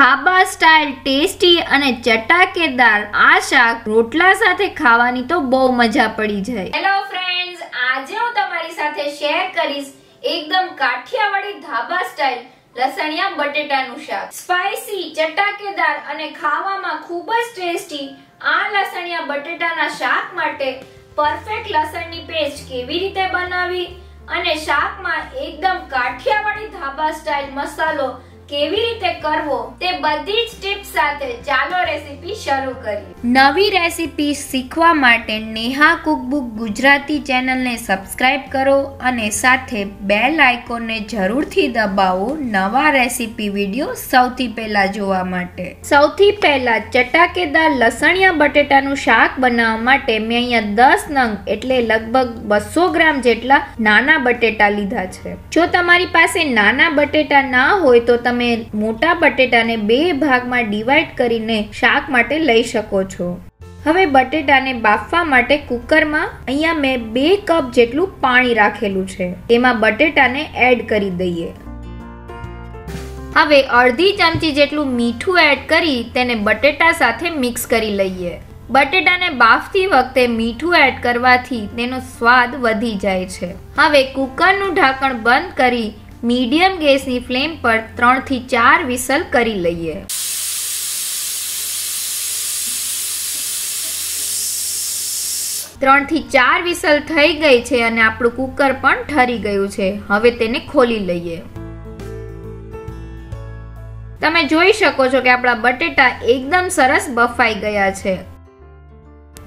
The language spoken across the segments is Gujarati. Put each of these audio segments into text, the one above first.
ધાબા સ્ટાઇલ ટેસ્ટી અને ચટાકેદાર આ શાક રોટલા સાથે ખાવાની તો બહુ મજા પડી જાય. હેલો ફ્રેન્ડ્સ આજે હું તમારી સાથે શેર કરીશ એકદમ કાઠિયાવાડી ધાબા સ્ટાઇલ લસણિયા બટેટાનું શાક. સ્પાઈસી ચટાકેદાર અને ખાવામાં ખૂબ જ ટેસ્ટી આ લસણિયા બટેટાના શાક માટે પરફેક્ટ લસણની પેસ્ટ કેવી રીતે બનાવી અને શાકમાં એકદમ કાઠિયાવાડી ધાબા સ્ટાઇલ મસાલો કેવી રીતે કરવો તે બધી જ ટિપ્સ સાથે ચાલો રેસીપી શરૂ કરીએ. નવી રેસીપી શીખવા માટે નેહા કુકબુક ગુજરાતી ચેનલને સબસ્ક્રાઇબ કરો અને સાથે બેલ આઇકોનને જરૂરથી દબાવો નવા રેસીપી વિડિયો સૌથી પહેલા જોવા માટે. સૌથી પહેલા ચટાકેદાર લસણિયા બટેટાનું શાક બનાવવા માટે મેં અહીંયા દસ નંગ એટલે લગભગ બસો ગ્રામ જેટલા નાના બટેટા લીધા છે. જો તમારી પાસે નાના બટેટા ના હોય તો તમે તમે મોટા બટેટાને બે ભાગમાં ડિવાઈડ કરીને શાક માટે લઈ શકો છો. હવે બટેટાને બાફવા માટે કુકરમાં અહીંયા મેં બે કપ જેટલું પાણી રાખેલું છે. તેમાં બટેટાને એડ કરી દઈએ. હવે અડધી ચમચી જેટલું મીઠું એડ કરી તેને બટેટા સાથે મિક્સ કરી લઈએ. બટેટાને બાફતી વખતે મીઠું એડ કરવાથી તેનો સ્વાદ વધી જાય છે. હવે કુકરનું ઢાંકણ બંધ કરી મીડિયમ ગેસની ફ્લેમ પર ત્રણથી ચાર વિસલ કરી લઈએ. ત્રણથી ચાર વિસલ થઈ ગઈ છે અને આપણું કુકર પણ ઠરી ગયું છે. હવે તેને ખોલી લઈએ. તમે જોઈ શકો છો કે આપણા બટેટા એકદમ સરસ બફાઈ ગયા છે.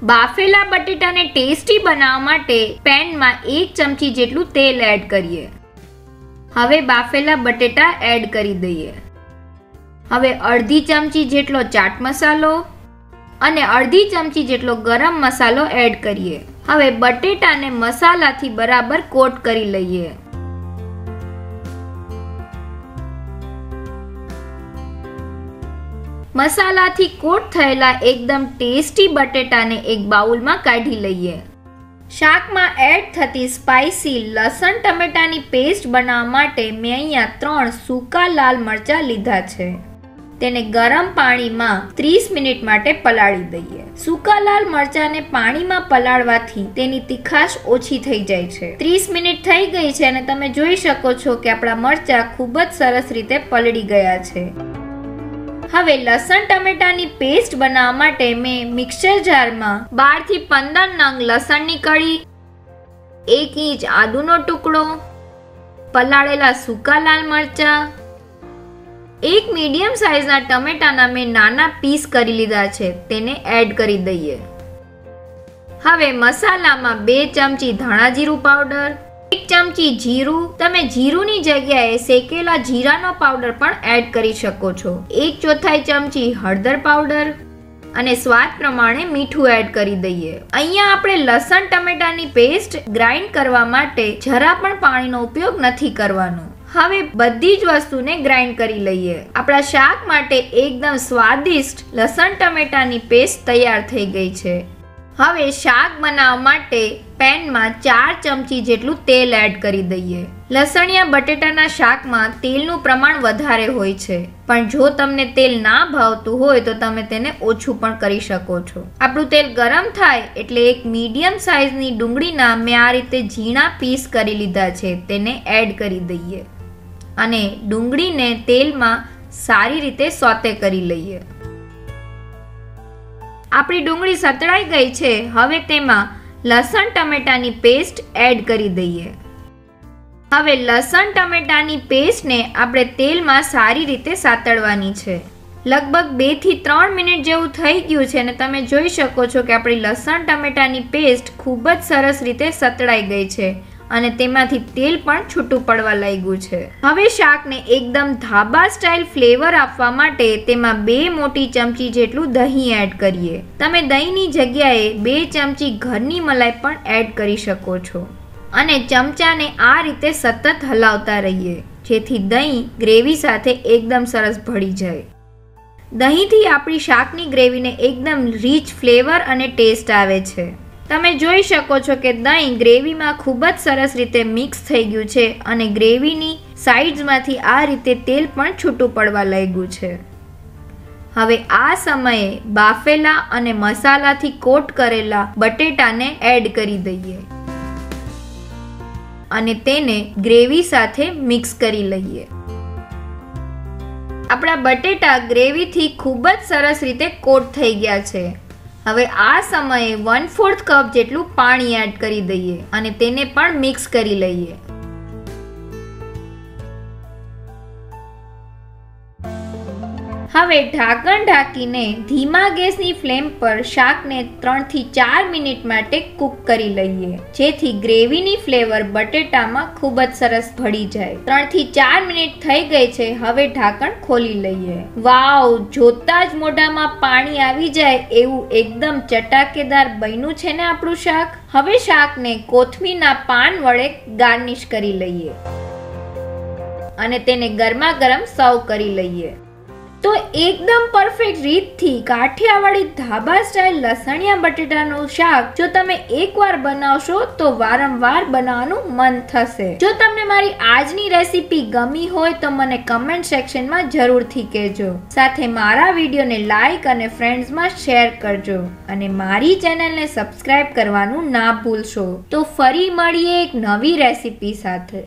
બાફેલા બટેટાને ટેસ્ટી બનાવવા માટે પેનમાં એક ચમચી જેટલું તેલ એડ કરીએ. હવે બાફેલા બટેટા એડ કરી દઈએ. હવે અડધી ચમચી જેટલો ચાટ મસાલો અને અડધી ચમચી જેટલો ગરમ મસાલો એડ કરીએ. હવે બટેટાને મસાલાથી બરાબર કોટ કરી લઈએ. મસાલાથી કોટ થયેલા એકદમ ટેસ્ટી બટેટાને એક બાઉલમાં કાઢી લઈએ. શાકમાં એડ થતી સ્પાઇસી લસણ ટમેટાની પેસ્ટ બનાવવા માટે મેં અહીંયા ત્રણ સૂકા લાલ મરચાં લીધા છે. તેને ગરમ પાણીમાં ત્રીસ મિનિટ માટે પલાળી દઈએ. સૂકા લાલ મરચાંને પાણીમાં પલાળવાથી તેની તીખાશ ઓછી થઈ જાય છે. ત્રીસ મિનિટ થઈ ગઈ છે અને તમે જોઈ શકો છો કે આપણા મરચાં ખૂબ જ સરસ રીતે પલળી ગયા છે. હવે લસણ ટમેટાની પેસ્ટ બનાવવા માટે મેં મિક્સર જારમાં બારથી પંદર નંગ લસણની કળી, એક ઇંચ આદુનો ટુકડો, પલાળેલા સૂકા લાલ મરચા, એક મીડિયમ સાઇઝના ટમેટાના મેં નાના પીસ કરી લીધા છે, તેને એડ કરી દઈએ. હવે મસાલામાં બે ચમચી ધાણા જીરું પાવડર એક ચમચી જીરું. તમે જીરુંની જગ્યાએ શેકેલા જીરાનો પાવડર પણ એડ કરી શકો છો. એક ચોથાઈ ચમચી હળદર પાવડર અને સ્વાદ પ્રમાણે મીઠું એડ કરી દઈએ. અહીંયા આપણે લસણ, ટમેટાની પેસ્ટ ગ્રાઇન્ડ કરવા માટે જરા પણ પાણીનો ઉપયોગ નથી કરવાનો. હવે બધી જ વસ્તુને ગ્રાઇન્ડ કરી લઈએ. આપણા શાક માટે એકદમ સ્વાદિષ્ટ લસણ, ટમેટાની પેસ્ટ તૈયાર થઈ ગઈ છે. હવે શાક બનાવવા માટે પેનમાં ચાર ચમચી જેટલું તેલ એડ કરી દઈએ. લસણિયા બટેટાના શાકમાં તેલનું પ્રમાણ વધારે હોય છે. પણ જો તમને તેલ ના ભાવતું હોય તો તમે તેને ઓછું પણ કરી શકો છો. આપણું તેલ ગરમ થાય એટલે એક મીડિયમ સાઇઝની ડુંગળીના મેં આ રીતે ઝીણા પીસ કરી લીધા છે, તેને એડ કરી દઈએ. અને ડુંગળીને તેલમાં સારી રીતે સોતે કરી લઈએ. આપણી ડુંગળી સતળાઈ ગઈ છે. હવે તેમાં લસણ ટમેટાની પેસ્ટ એડ કરી દઈએ. હવે લસણ ટમેટાની પેસ્ટને આપણે તેલમાં સારી રીતે સાતળવાની છે. લગભગ બેથી ત્રણ મિનિટ જેવું થઈ ગયું છે અને તમે જોઈ શકો છો કે આપણી લસણ ટમેટાની પેસ્ટ ખૂબ જ સરસ રીતે સતળાઈ ગઈ છે. અને તેમાંથી તેલ પણ છૂટું પડવા લાગ્યું છે. હવે શાકને એકદમ ધાબા સ્ટાઇલ ફ્લેવર આપવા માટે તેમાં બે મોટી ચમચી જેટલું દહીં એડ કરીએ. તમે દહીંની જગ્યાએ બે ચમચી ઘરની મલાઈ પણ એડ કરી શકો છો. અને ચમચાને આ રીતે સતત હલાવતા રહીએ, જેથી દહીં ગ્રેવી સાથે એકદમ સરસ ભળી જાય. દહીંથી આપણી શાકની ગ્રેવીને એકદમ રીચ ફ્લેવર અને ટેસ્ટ આવે છે. તમે જોઈ શકો છો કે દહીં ગ્રેવીમાં ખૂબ જ સરસ રીતે મિક્સ થઈ ગયું છે અને ગ્રેવીની સાઇડ્સમાંથી આ રીતે તેલ પણ છૂટું પડવા લાગ્યું છે. હવે આ સમયે બાફેલા અને મસાલાથી કોટ કરેલા બટેટાને એડ કરી દઈએ અને તેને ગ્રેવી સાથે મિક્સ કરી લઈએ. આપણા બટેટા ગ્રેવીથી ખૂબ જ સરસ રીતે કોટ થઈ ગયા છે. હવે આ સમયે વન ફોર્થ કપ જેટલું પાણી એડ કરી દઈએ અને તેને પણ મિક્સ કરી લઈએ. હવે ઢાંકણ ઢાંકીને ધીમા ગેસની ફ્લેમ પર શાકને ત્રણથી ચાર મિનિટ માટે કૂક કરી લઈએ, જેથી ગ્રેવીની ફ્લેવર બટેટામાં ખૂબ જ સરસ ભળી જાય. ત્રણથી ચાર મિનિટ થઈ ગઈ છે, હવે ઢાંકણ ખોલી લઈએ. વાવ, જોતા જ મોઢામાં પાણી આવી જાય એવું એકદમ ચટાકેદાર બન્યું છે ને આપણું શાક? હવે શાકને કોથમીના પાન વડે ગાર્નિશ કરી લઈએ અને તેને ગરમા ગરમ સર્વ કરી લઈએ. તો એકદમ પરફેક્ટ રીતથી કાઠિયાવાડી ધાબા સ્ટાઇલ લસણિયા બટેટાનું શાક જો તમે એકવાર બનાવશો તો વારંવાર બનાવવાનું મન થશે. જો તમને મારી આજની રેસીપી ગમી હોય તો મને કમેન્ટ સેક્શનમાં જરૂરથી કહેજો. સાથે મારા વિડીયોને લાઈક અને ફ્રેન્ડ્સમાં શેર કરજો. અને મારી ચેનલને સબસ્ક્રાઇબ કરવાનું ના ભૂલશો. તો ફરી મળીએ એક નવી રેસીપી સાથે.